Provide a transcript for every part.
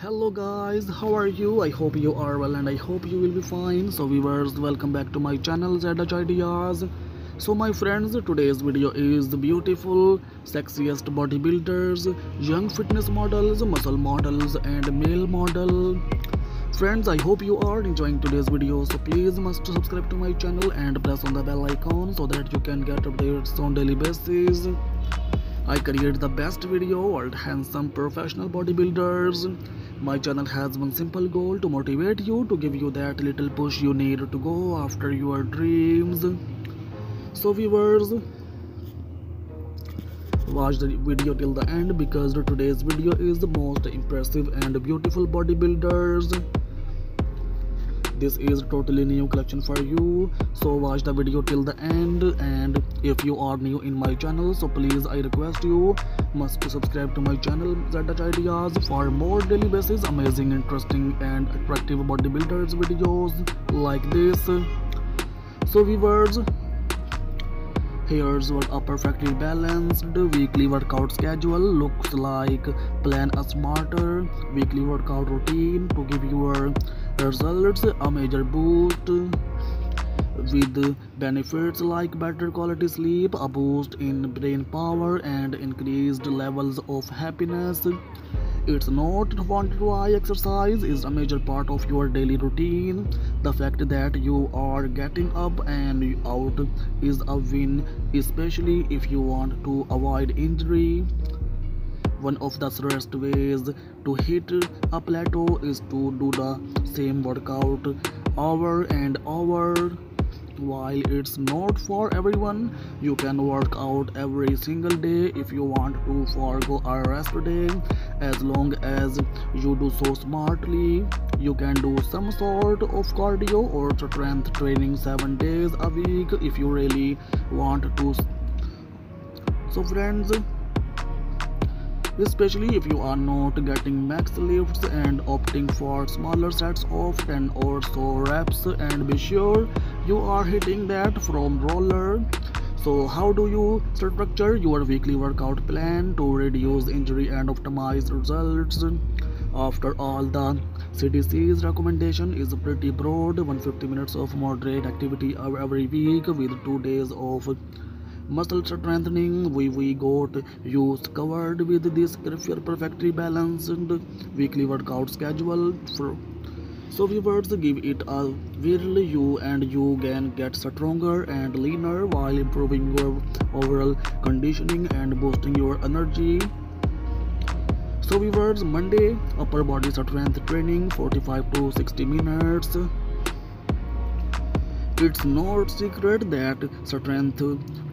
Hello guys, how are you? I hope you are well and I hope you will be fine. So viewers, welcome back to my channel ZH Ideas. So my friends, today's video is the beautiful, sexiest bodybuilders, young fitness models, muscle models and male model. Friends, I hope you are enjoying today's video. So please must subscribe to my channel and press on the bell icon so that you can get updates on daily basis. I create the best video world handsome professional bodybuilders. My channel has one simple goal to motivate you to give you that little push you need to go after your dreams. So viewers, watch the video till the end because today's video is the most impressive and beautiful bodybuilders. This is totally new collection for you. So watch the video till the end. And if you are new in my channel so please i request you must subscribe to my channel ZH ideas for more daily basis amazing interesting and attractive bodybuilders videos like this so viewers Here's what a perfectly balanced weekly workout schedule looks like. Plan a smarter weekly workout routine to give your results a major boost with benefits like better quality sleep, a boost in brain power, and increased levels of happiness. It's not wanted why exercise is a major part of your daily routine. The fact that you are getting up and out is a win, especially if you want to avoid injury. One of the surest ways to hit a plateau is to do the same workout over and over while it's not for everyone you can work out every single day if you want to forego a rest day. As long as you do so smartly you can do some sort of cardio or strength training seven days a week if you really want to. So friends especially if you are not getting max lifts and opting for smaller sets of 10 or so reps and be sure you are hitting that foam roller. So how do you structure your weekly workout plan to reduce injury and optimize results? After all the CDC's recommendation is pretty broad 150 minutes of moderate activity every week with 2 days of muscle strengthening. We, we got you covered with this perfectly balanced weekly workout schedule. For so viewers give it a whirl you and you can get stronger and leaner while improving your overall conditioning and boosting your energy. So viewers monday upper body strength training 45 to 60 minutes it's not secret that strength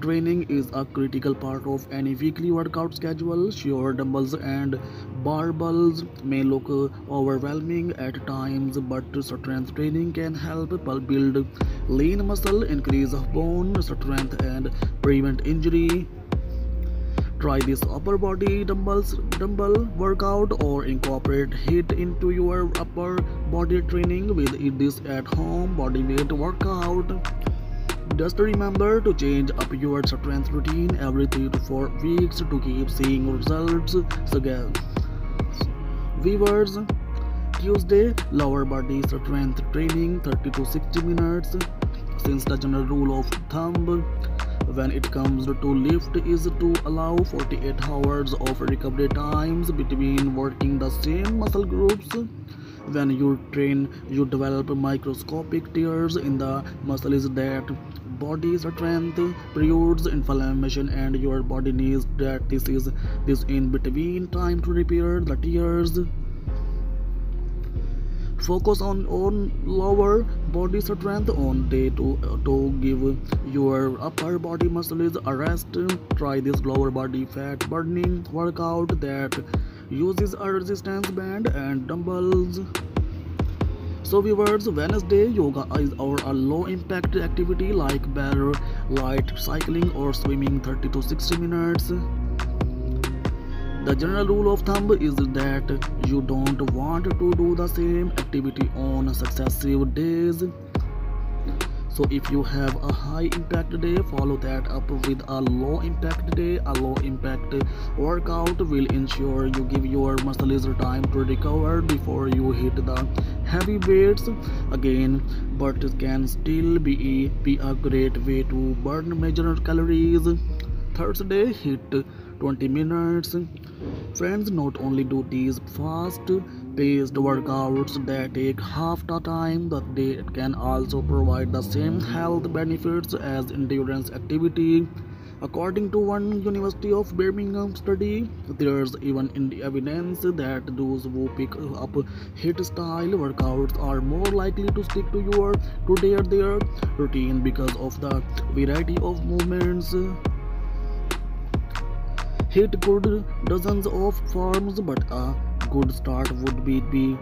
training is a critical part of any weekly workout schedule. Sure, dumbbells and barbells may look overwhelming at times, but strength training can help build lean muscle, increase bone strength, and prevent injury. Try this upper body dumbbells dumbbell workout or incorporate HIIT into your upper body training with this at home body weight workout. Just remember to change up your strength routine every 3 to 4 weeks to keep seeing results. So guys, viewers, Tuesday lower body strength training 30 to 60 minutes. Since the general rule of thumb when it comes to lift is to allow 48 hours of recovery times between working the same muscle groups. When you train you develop microscopic tears in the muscles that body strength periods inflammation and your body needs that this is this in between time to repair the tears focus on on lower body strength on day to uh, to give your upper body muscles a rest. Try this lower body fat burning workout that uses a resistance band and dumbbells. So viewers wednesday yoga is our a low impact activity like better light cycling or swimming 30 to 60 minutes the general rule of thumb is that you don't want to do the same activity on successive days. so if you have a high impact day follow that up with a low impact day. A low impact workout will ensure you give your muscles time to recover before you HIIT the heavy weights again. But it can still be be a great way to burn major calories. Thursday hit 20 minutes. Friends not only do these fast paced workouts that take half the time but they can also provide the same health benefits as endurance activity. According to one University of Birmingham study, there's even evidence that those who pick up HIIT style workouts are more likely to stick to your to their, their routine because of the variety of movements HIIT could dozens of forms, but a good start would be, be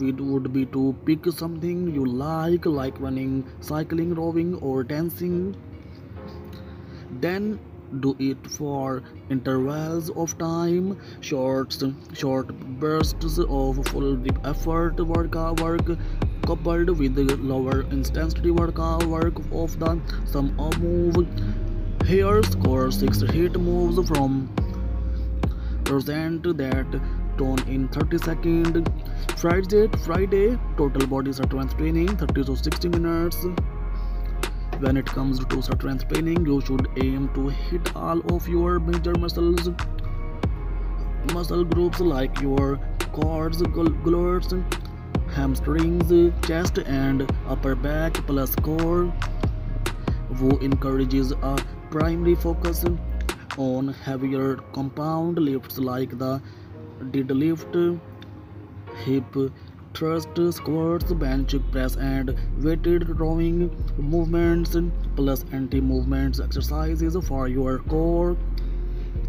it would be to pick something you like, like running, cycling, rowing, or dancing. Then do it for intervals of time, short, short bursts of full deep effort workout uh, work coupled with lower intensity workout uh, work of the some move. Here score six HIIT moves from present that tone in 30 second. Friday friday total body strength training 30 to 60 minutes. When it comes to strength training you should aim to hit all of your major muscles muscle groups like your quads glutes hamstrings chest and upper back plus core. Who encourages a primary focus on heavier compound lifts like the deadlift, hip thrust, squats, bench press, and weighted rowing movements, plus anti movements exercises for your core.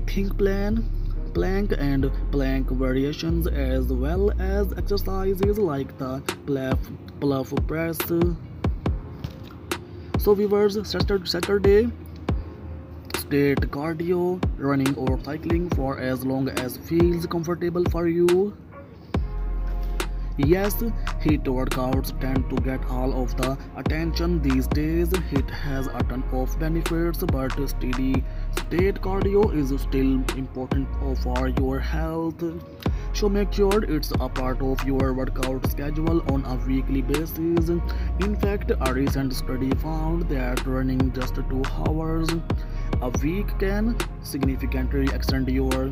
Think plan, plank, and plank variations, as well as exercises like the Pallof, Pallof press. So, viewers, Saturday state cardio, running or cycling for as long as feels comfortable for you. Yes, HIIT workouts tend to get all of the attention these days. HIIT has a ton of benefits, but steady state cardio is still important for your health. So make sure it's a part of your workout schedule on a weekly basis. In fact, a recent study found that running just 2 hours a week can significantly extend your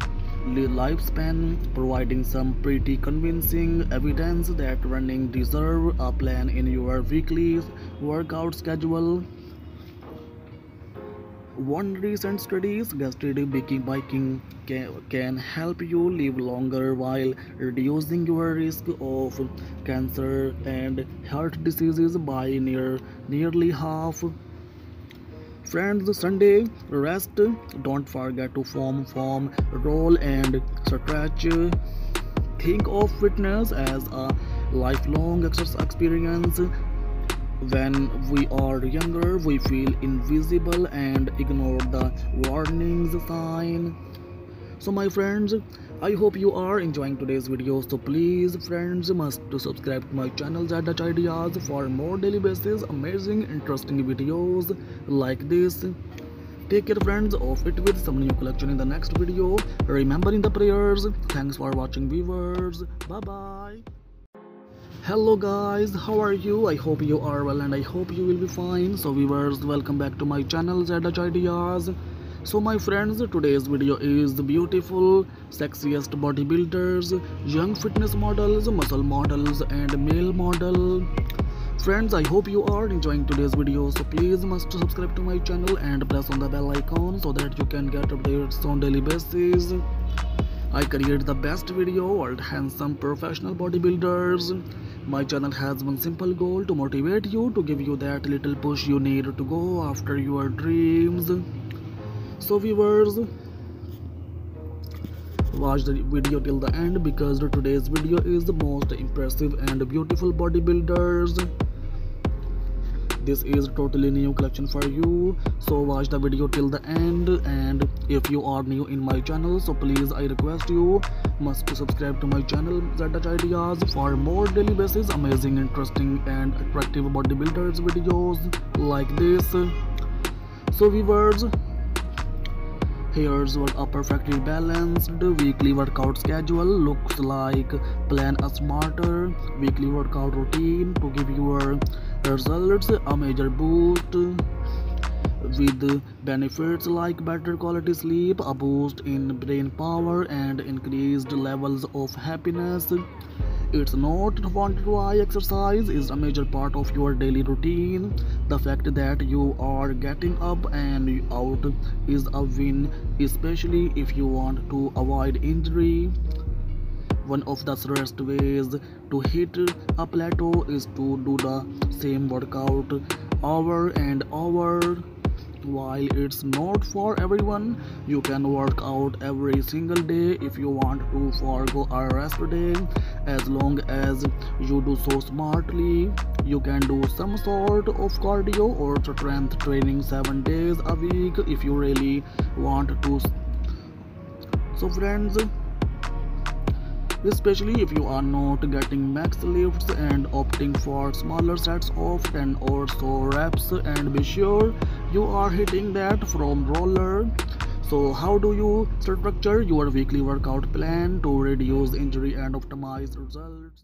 lifespan, providing some pretty convincing evidence that running deserves a plan in your weekly workout schedule. One recent study suggested biking, biking can, can help you live longer while reducing your risk of cancer and heart diseases by near nearly half. Friends, Sunday rest. Don't forget to foam, foam, roll, and stretch. Think of fitness as a lifelong exercise experience. When we are younger, we feel invisible and ignore the warnings sign. So, my friends, I hope you are enjoying today's video. So please friends must to subscribe to my channel ZH Ideas for more daily basis amazing interesting videos like this. Take care friends of it with some new collection in the next video. Remembering the prayers. Thanks for watching viewers. Bye bye. Hello guys, how are you? I hope you are well and I hope you will be fine. So viewers, welcome back to my channel ZH Ideas so my friends today's video is the beautiful sexiest bodybuilders young fitness models muscle models and male model. Friends i hope you are enjoying today's video. So please must subscribe to my channel and press on the bell icon so that you can get updates on daily basis. I create the best video world handsome professional bodybuilders. My channel has one simple goal to motivate you to give you that little push you need to go after your dreams so viewers watch the video till the end because today's video is the most impressive and beautiful bodybuilders. This is totally new collection for you. So watch the video till the end and if you are new in my channel so please i request you must subscribe to my channel ZH ideas for more daily basis amazing interesting and attractive bodybuilders videos like this. So viewers Here's what a perfectly balanced weekly workout schedule looks like. Plan a smarter weekly workout routine to give your results a major boost with benefits like better quality sleep, a boost in brain power, and increased levels of happiness. It's not wanted why exercise is a major part of your daily routine. The fact that you are getting up and out is a win, especially if you want to avoid injury. One of the surest ways to hit a plateau is to do the same workout over and over while it's not for everyone you can work out every single day if you want to forego a rest day. As long as you do so smartly you can do some sort of cardio or strength training seven days a week if you really want to. So friends especially if you are not getting max lifts and opting for smaller sets of 10 or so reps and be sure you are hitting that foam roller. So how do you structure your weekly workout plan to reduce injury and optimize results